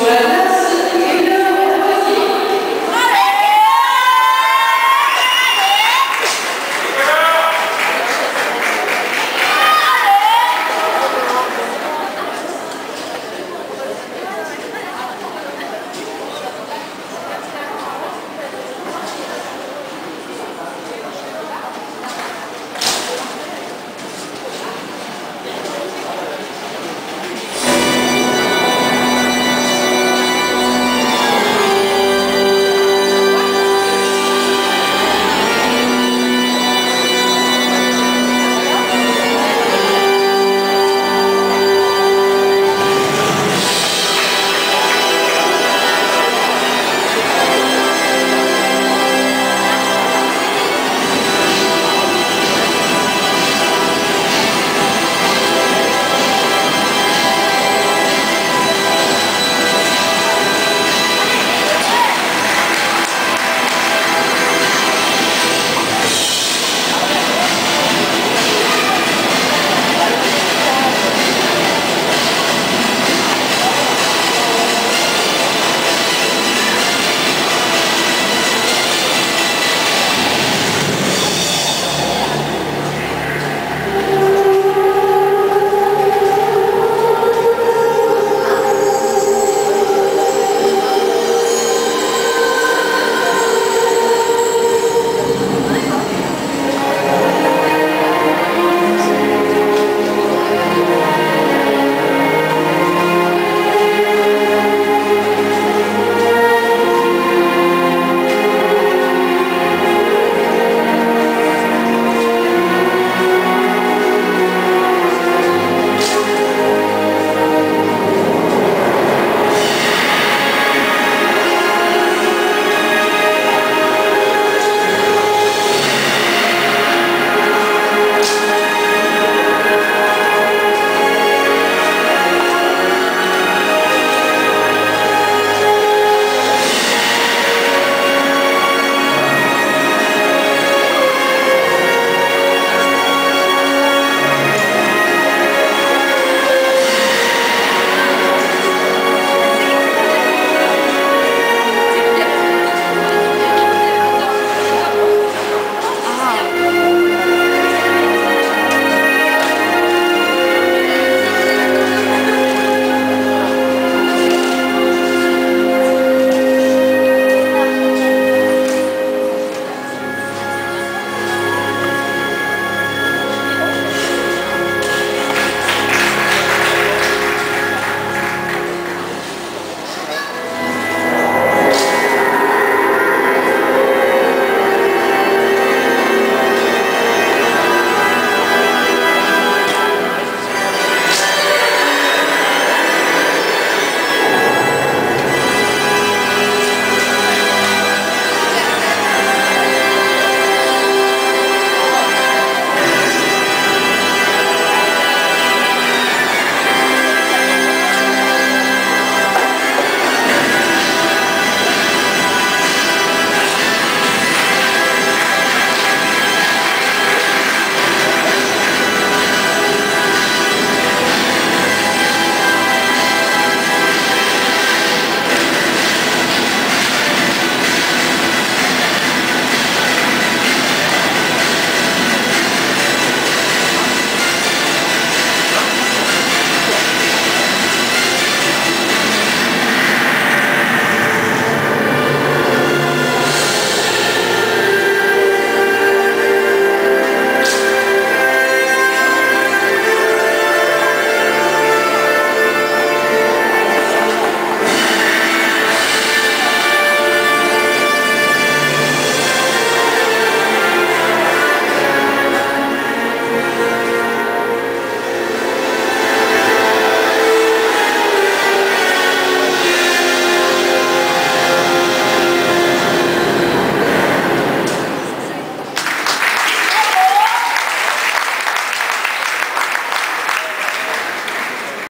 Yeah.